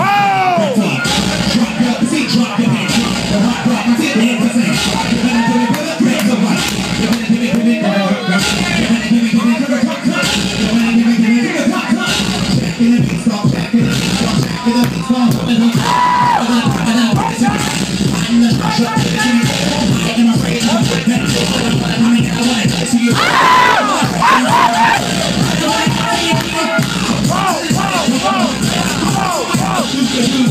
Ah! Ah!